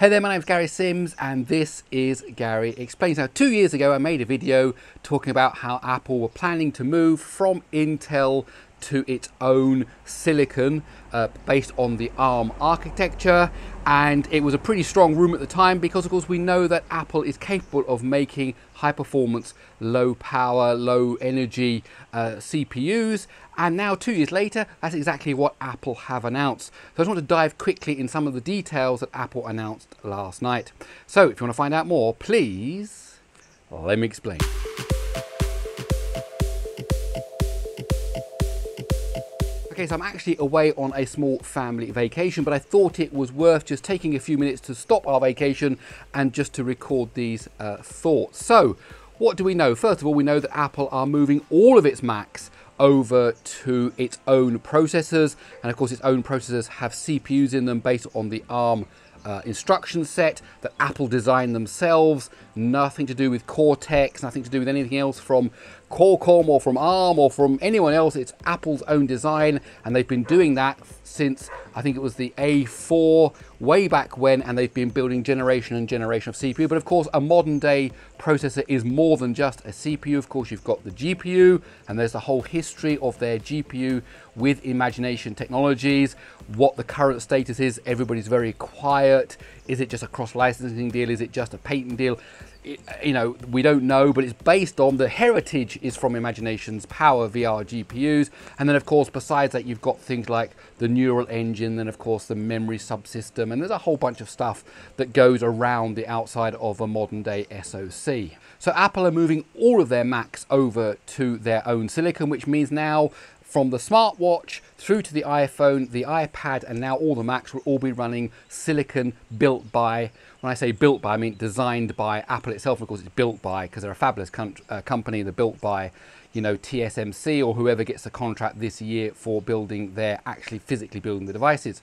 Hey there, my name's Gary Sims and this is Gary Explains. Now, two years ago I made a video talking about how Apple were planning to move from Intel to its own silicon uh, based on the ARM architecture and it was a pretty strong room at the time because of course we know that Apple is capable of making high performance, low power, low energy uh, CPUs and now two years later that's exactly what Apple have announced. So I just want to dive quickly in some of the details that Apple announced last night. So if you want to find out more please let me explain. I'm actually away on a small family vacation, but I thought it was worth just taking a few minutes to stop our vacation and just to record these uh, thoughts. So, what do we know? First of all, we know that Apple are moving all of its Macs over to its own processors, and of course, its own processors have CPUs in them based on the ARM uh, instruction set that Apple designed themselves, nothing to do with Cortex, nothing to do with anything else from Qualcomm or from ARM or from anyone else. It's Apple's own design, and they've been doing that since I think it was the A4 way back when, and they've been building generation and generation of CPU. But of course, a modern day processor is more than just a CPU. Of course, you've got the GPU, and there's a whole history of their GPU with Imagination Technologies. What the current status is, everybody's very quiet. Is it just a cross licensing deal? Is it just a patent deal? You know, we don't know, but it's based on the heritage is from Imagination's Power VR GPUs. And then, of course, besides that, you've got things like the neural engine, then of course, the memory subsystem, and there's a whole bunch of stuff that goes around the outside of a modern day SoC. So, Apple are moving all of their Macs over to their own silicon, which means now from the smartwatch through to the iPhone, the iPad, and now all the Macs will all be running silicon built by, when I say built by, I mean designed by Apple itself. Of course, it's built by because they're a fabulous uh, company. They're built by, you know, TSMC or whoever gets the contract this year for building their, actually physically building the devices.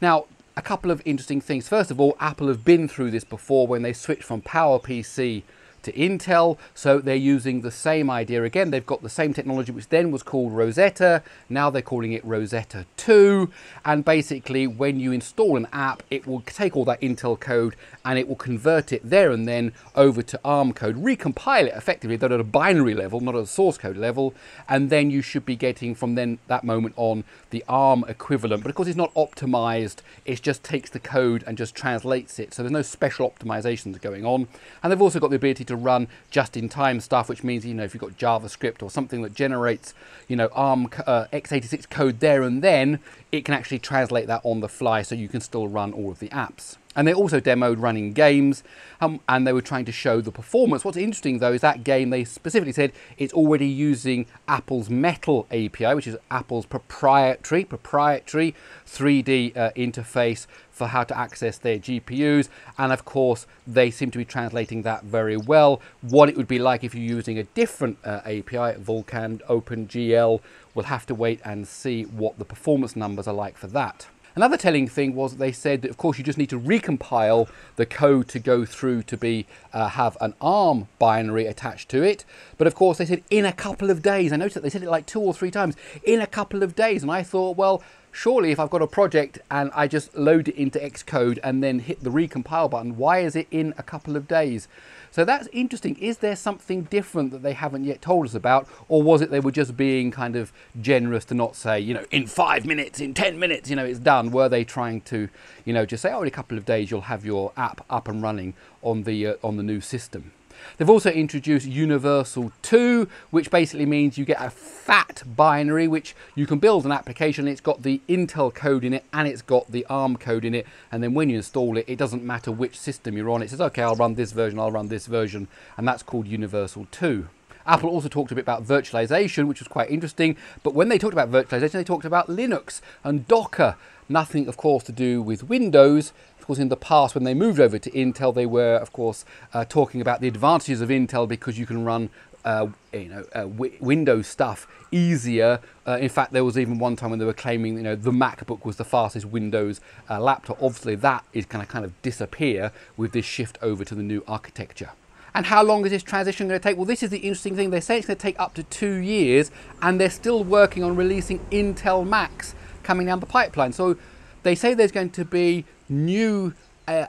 Now, a couple of interesting things. First of all, Apple have been through this before when they switched from PowerPC to Intel. So they're using the same idea again. They've got the same technology, which then was called Rosetta. Now they're calling it Rosetta 2. And basically, when you install an app, it will take all that Intel code and it will convert it there and then over to ARM code, recompile it effectively, though at a binary level, not at a source code level. And then you should be getting from then that moment on the ARM equivalent. But of course, it's not optimized. It just takes the code and just translates it. So there's no special optimizations going on. And they've also got the ability to to run just-in-time stuff, which means you know if you've got JavaScript or something that generates you know ARM uh, x86 code there and then, it can actually translate that on the fly, so you can still run all of the apps. And they also demoed running games um, and they were trying to show the performance. What's interesting though is that game, they specifically said it's already using Apple's Metal API, which is Apple's proprietary, proprietary 3D uh, interface for how to access their GPUs. And of course, they seem to be translating that very well. What it would be like if you're using a different uh, API, Vulkan, OpenGL, we'll have to wait and see what the performance numbers are like for that. Another telling thing was that they said that of course you just need to recompile the code to go through to be uh, have an ARM binary attached to it. But of course they said in a couple of days. I noticed that they said it like two or three times in a couple of days, and I thought, well, surely if I've got a project and I just load it into Xcode and then hit the recompile button, why is it in a couple of days? So that's interesting. Is there something different that they haven't yet told us about? Or was it they were just being kind of generous to not say, you know, in five minutes, in 10 minutes, you know, it's done? Were they trying to, you know, just say, oh, in a couple of days you'll have your app up and running on the, uh, on the new system? They've also introduced Universal 2, which basically means you get a fat binary, which you can build an application. It's got the Intel code in it and it's got the ARM code in it. And then when you install it, it doesn't matter which system you're on. It says, okay, I'll run this version, I'll run this version. And that's called Universal 2. Apple also talked a bit about virtualization, which was quite interesting. But when they talked about virtualization, they talked about Linux and Docker. Nothing, of course, to do with Windows. Of course, in the past, when they moved over to Intel, they were, of course, uh, talking about the advantages of Intel because you can run uh, you know, uh, Windows stuff easier. Uh, in fact, there was even one time when they were claiming, you know, the MacBook was the fastest Windows uh, laptop. Obviously, that is going to kind of disappear with this shift over to the new architecture. And how long is this transition going to take? Well, this is the interesting thing. They say it's going to take up to two years, and they're still working on releasing Intel Macs coming down the pipeline. So they say there's going to be new uh,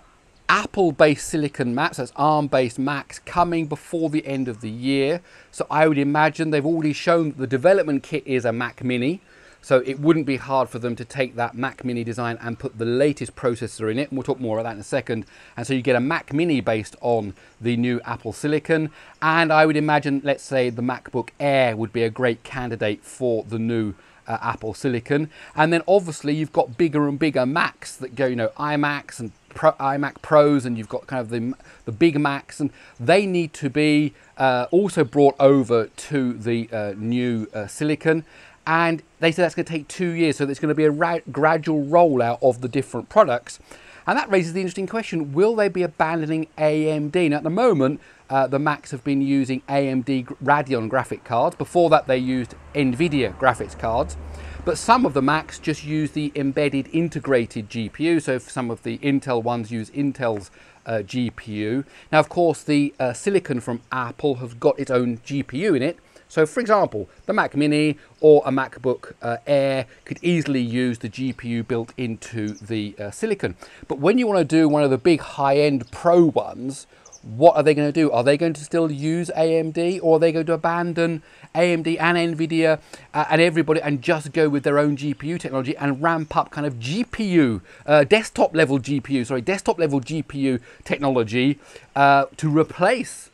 Apple-based silicon Macs, that's ARM-based Macs, coming before the end of the year. So I would imagine they've already shown that the development kit is a Mac Mini. So it wouldn't be hard for them to take that Mac Mini design and put the latest processor in it. And we'll talk more about that in a second. And so you get a Mac Mini based on the new Apple Silicon. And I would imagine, let's say, the MacBook Air would be a great candidate for the new uh, Apple Silicon. And then obviously you've got bigger and bigger Macs that go, you know, iMacs and Pro, iMac Pros, and you've got kind of the the big Macs, and they need to be uh, also brought over to the uh, new uh, Silicon and they said that's going to take two years, so there's going to be a gradual rollout of the different products. And that raises the interesting question, will they be abandoning AMD? Now at the moment, uh, the Macs have been using AMD Radeon graphic cards. Before that, they used NVIDIA graphics cards. But some of the Macs just use the embedded integrated GPU. So some of the Intel ones use Intel's uh, GPU. Now, of course, the uh, silicon from Apple has got its own GPU in it. So for example, the Mac Mini or a MacBook uh, Air could easily use the GPU built into the uh, silicon. But when you want to do one of the big high-end pro ones, what are they going to do? Are they going to still use AMD or are they going to abandon AMD and NVIDIA uh, and everybody and just go with their own GPU technology and ramp up kind of GPU, uh, desktop level GPU, sorry, desktop level GPU technology uh, to replace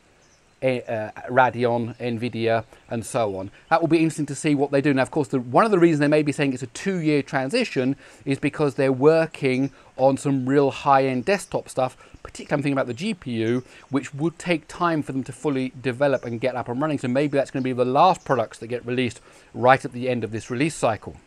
uh, Radeon, Nvidia, and so on. That will be interesting to see what they do. Now, of course, the, one of the reasons they may be saying it's a two-year transition is because they're working on some real high-end desktop stuff, particularly I'm thinking about the GPU, which would take time for them to fully develop and get up and running. So maybe that's going to be the last products that get released right at the end of this release cycle.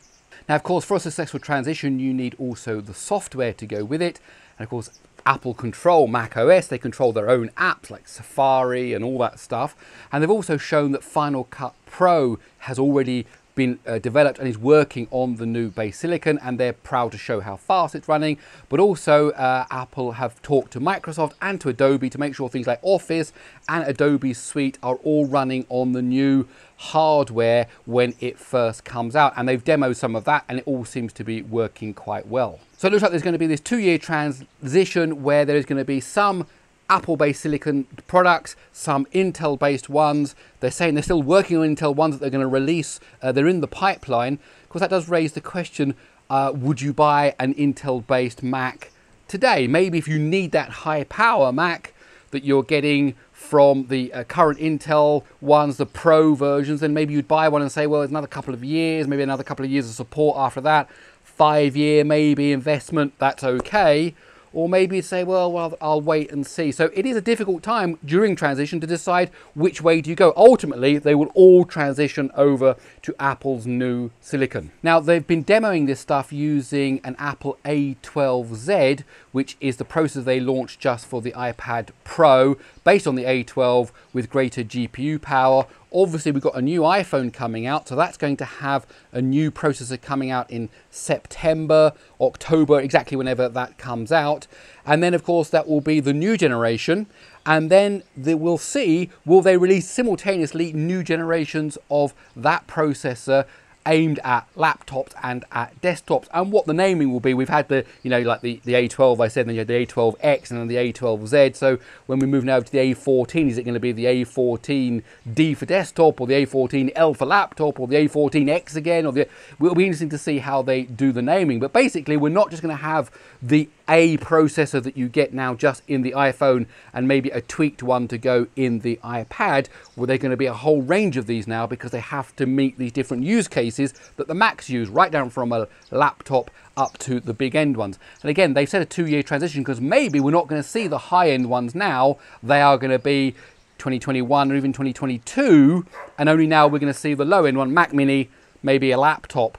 Now, of course, for a successful transition, you need also the software to go with it. And of course, Apple control Mac OS, they control their own apps like Safari and all that stuff. And they've also shown that Final Cut Pro has already been uh, developed and is working on the new base silicon and they're proud to show how fast it's running but also uh, Apple have talked to Microsoft and to Adobe to make sure things like Office and Adobe Suite are all running on the new hardware when it first comes out and they've demoed some of that and it all seems to be working quite well. So it looks like there's going to be this two-year transition where there is going to be some Apple-based silicon products, some Intel-based ones. They're saying they're still working on Intel ones that they're going to release. Uh, they're in the pipeline. Of course, that does raise the question, uh, would you buy an Intel-based Mac today? Maybe if you need that high power Mac that you're getting from the uh, current Intel ones, the Pro versions, then maybe you'd buy one and say, well, it's another couple of years, maybe another couple of years of support after that. Five year maybe investment, that's okay or maybe say, well, well, I'll wait and see. So it is a difficult time during transition to decide which way do you go. Ultimately, they will all transition over to Apple's new silicon. Now, they've been demoing this stuff using an Apple A12Z, which is the processor they launched just for the iPad Pro, based on the A12 with greater GPU power Obviously, we've got a new iPhone coming out, so that's going to have a new processor coming out in September, October, exactly whenever that comes out. And then, of course, that will be the new generation. And then we'll see, will they release simultaneously new generations of that processor aimed at laptops and at desktops. And what the naming will be we've had the you know like the the a12 i said then you had the a12x and then the a12z so when we move now to the a14 is it going to be the a14d for desktop or the a14l for laptop or the a14x again? Or the it'll be interesting to see how they do the naming. But basically we're not just going to have the a processor that you get now just in the iPhone and maybe a tweaked one to go in the iPad, well, they're going to be a whole range of these now because they have to meet these different use cases that the Macs use, right down from a laptop up to the big end ones. And again, they've said a two year transition because maybe we're not going to see the high end ones now. They are going to be 2021 or even 2022, and only now we're going to see the low end one, Mac Mini, maybe a laptop.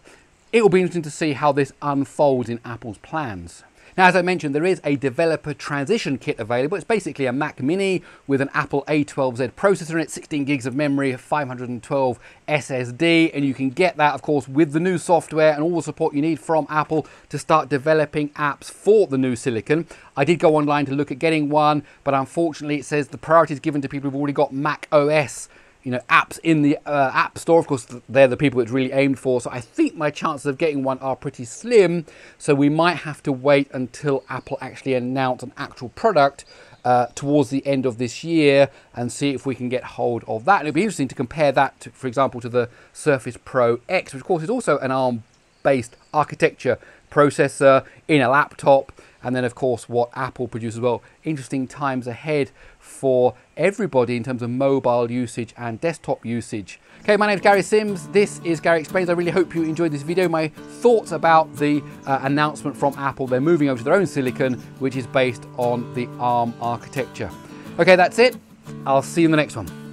It will be interesting to see how this unfolds in Apple's plans. Now, as I mentioned, there is a developer transition kit available. It's basically a Mac Mini with an Apple A12Z processor in it, 16 gigs of memory, 512 SSD, and you can get that, of course, with the new software and all the support you need from Apple to start developing apps for the new silicon. I did go online to look at getting one, but unfortunately it says the priority is given to people who've already got Mac OS you know apps in the uh, app store. Of course they're the people it's really aimed for. So i think my chances of getting one are pretty slim. So we might have to wait until apple actually announce an actual product uh, towards the end of this year and see if we can get hold of that. And it'd be interesting to compare that to, for example to the surface pro x which of course is also an arm based architecture processor in a laptop and then of course what Apple produces well. Interesting times ahead for everybody in terms of mobile usage and desktop usage. Okay, my name is Gary Sims. This is Gary Explains. I really hope you enjoyed this video. My thoughts about the uh, announcement from Apple. They're moving over to their own silicon, which is based on the ARM architecture. Okay, that's it. I'll see you in the next one.